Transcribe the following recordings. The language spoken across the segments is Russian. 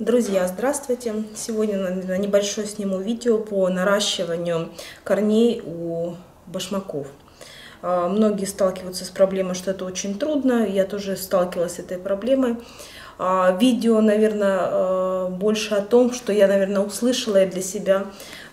Друзья, здравствуйте! Сегодня на небольшое сниму видео по наращиванию корней у башмаков. А, многие сталкиваются с проблемой, что это очень трудно. Я тоже сталкивалась с этой проблемой. А, видео, наверное, а, больше о том, что я, наверное, услышала и для себя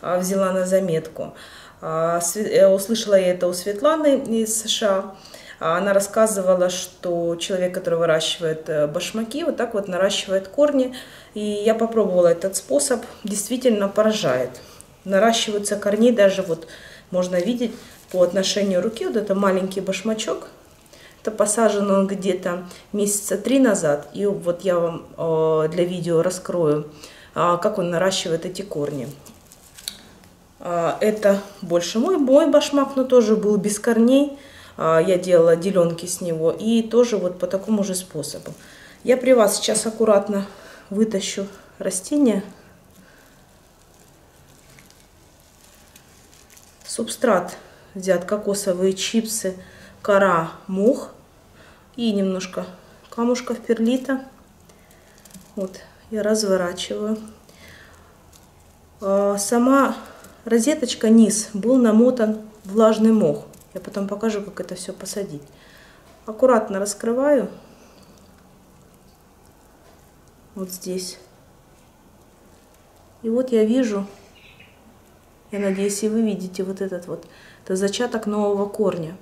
взяла на заметку. Э, услышала я это у Светланы из США. Она рассказывала, что человек, который выращивает э, башмаки, вот так вот наращивает корни. И я попробовала этот способ, действительно поражает. Наращиваются корни, даже вот можно видеть по отношению руки, вот это маленький башмачок, это посажен он где-то месяца три назад. И вот я вам э, для видео раскрою, а, как он наращивает эти корни. А, это больше мой, мой башмак, но тоже был без корней. А, я делала деленки с него. И тоже вот по такому же способу. Я при вас сейчас аккуратно вытащу растение. Субстрат взят кокосовые чипсы, кора, мух и немножко камушков перлита. Вот, я разворачиваю. А, сама розеточка, низ, был намотан влажный мох. Я потом покажу, как это все посадить. Аккуратно раскрываю. Вот здесь. И вот я вижу, я надеюсь, и вы видите вот этот вот, это зачаток нового корня.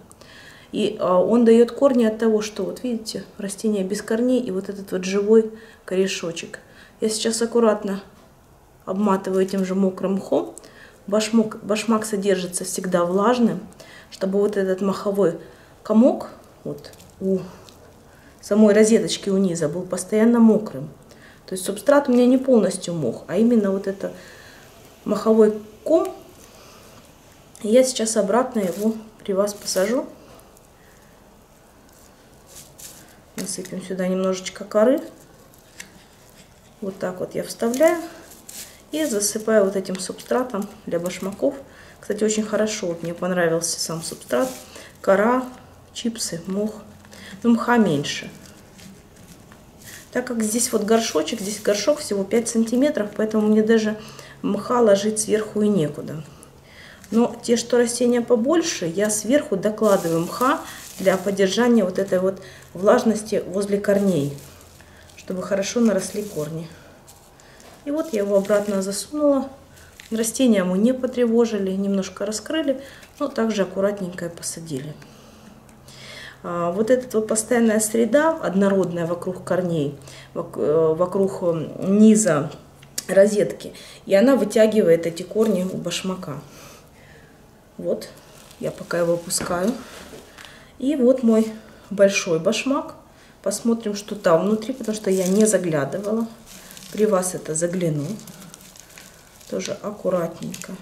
И а, он дает корни от того, что, вот видите, растение без корней и вот этот вот живой корешочек. Я сейчас аккуратно обматываю этим же мокрым мхом. Башмак, башмак содержится всегда влажным чтобы вот этот маховой комок вот у самой розеточки у низа был постоянно мокрым. То есть субстрат у меня не полностью мох, а именно вот это маховой ком. я сейчас обратно его при вас посажу. Насыпем сюда немножечко коры. Вот так вот я вставляю. И засыпаю вот этим субстратом для башмаков. Кстати, очень хорошо, вот мне понравился сам субстрат. Кора, чипсы, мох. Но мха меньше. Так как здесь вот горшочек, здесь горшок всего 5 сантиметров, поэтому мне даже мха ложить сверху и некуда. Но те, что растения побольше, я сверху докладываю мха для поддержания вот этой вот влажности возле корней, чтобы хорошо наросли корни. И вот я его обратно засунула. Растения мы не потревожили, немножко раскрыли, но также аккуратненько посадили. А, вот эта вот постоянная среда, однородная вокруг корней, э, вокруг э, низа розетки, и она вытягивает эти корни у башмака. Вот, я пока его опускаю. И вот мой большой башмак. Посмотрим, что там внутри, потому что я не заглядывала. При вас это загляну. Тоже аккуратненько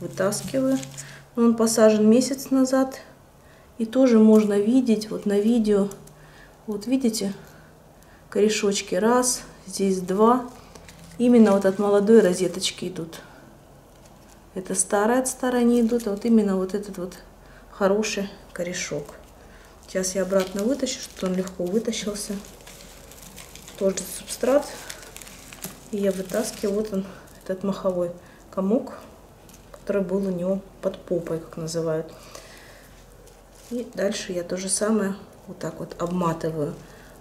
вытаскиваю. Он посажен месяц назад. И тоже можно видеть вот на видео. Вот видите, корешочки раз, здесь два. Именно вот от молодой розеточки идут. Это старые от старой не идут, а вот именно вот этот вот хороший корешок. Сейчас я обратно вытащу, чтобы он легко вытащился тоже субстрат. И я вытаскиваю, вот он, этот маховой комок, который был у него под попой, как называют. И дальше я то же самое вот так вот обматываю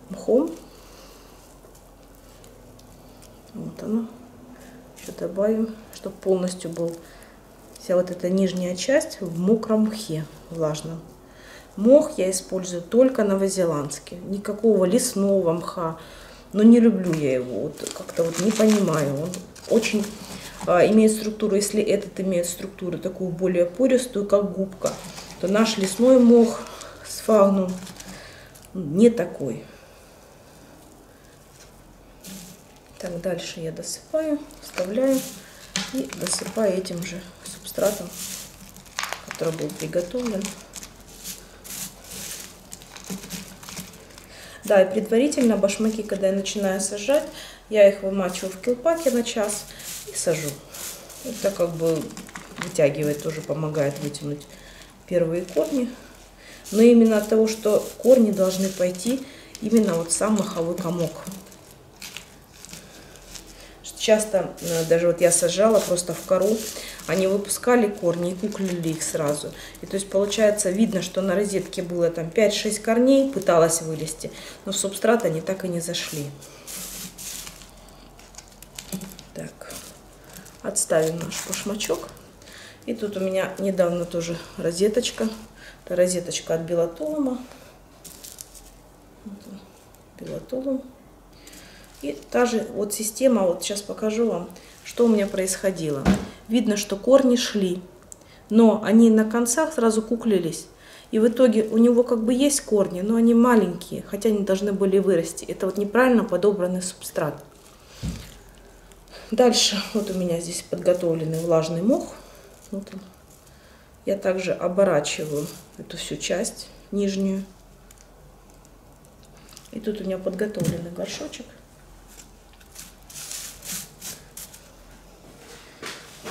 мхом. Вот оно. Еще добавим, чтобы полностью был вся вот эта нижняя часть в мокром мхе влажном. Мох я использую только новозеландский. Никакого лесного мха, но не люблю я его, вот как-то вот не понимаю. Он очень а, имеет структуру, если этот имеет структуру такую более пористую, как губка, то наш лесной мох сфагнум не такой. Так, дальше я досыпаю, вставляю и досыпаю этим же субстратом, который был приготовлен. Да, и предварительно башмаки, когда я начинаю сажать, я их вымачиваю в килпаке на час и сажу. Это как бы вытягивает, тоже помогает вытянуть первые корни. Но именно от того, что корни должны пойти именно вот сам маховой комок. часто, э, даже вот я сажала просто в кору, они выпускали корни и куклили их сразу. И то есть получается видно, что на розетке было там 5-6 корней, пыталась вылезти, но в субстрат они так и не зашли. Так, отставим наш башмачок. И тут у меня недавно тоже розеточка. Это розеточка от Белотолума. Белотолум. И та же вот система, вот сейчас покажу вам, что у меня происходило. Видно, что корни шли, но они на концах сразу куклились. И в итоге у него как бы есть корни, но они маленькие, хотя они должны были вырасти. Это вот неправильно подобранный субстрат. Дальше вот у меня здесь подготовленный влажный мох. Вот он. Я также оборачиваю эту всю часть нижнюю. И тут у меня подготовленный горшочек.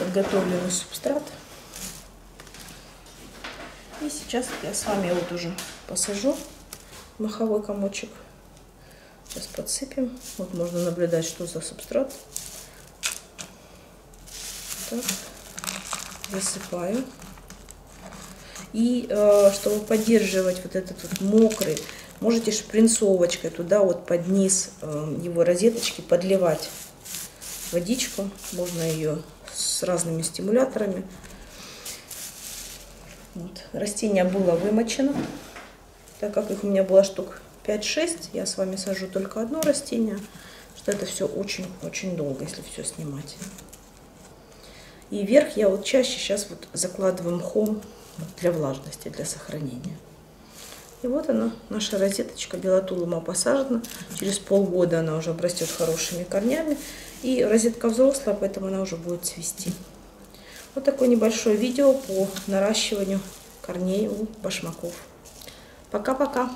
Подготовленный субстрат. И сейчас я с вами вот уже посажу маховой комочек. Сейчас подсыпем. Вот можно наблюдать, что за субстрат. Так, засыпаю. И э, чтобы поддерживать вот этот вот мокрый, можете шпринцовочкой туда вот под низ э, его розеточки подливать водичку. Можно ее с разными стимуляторами. Вот. Растение было вымочено, так как их у меня было штук 5-6, я с вами сажу только одно растение, что это все очень-очень долго, если все снимать. И вверх я вот чаще сейчас вот закладываю мхом для влажности, для сохранения. И вот она, наша розеточка белотулума посажена. Через полгода она уже обрастет хорошими корнями. И розетка взрослая, поэтому она уже будет цвести. Вот такое небольшое видео по наращиванию корней у башмаков. Пока-пока!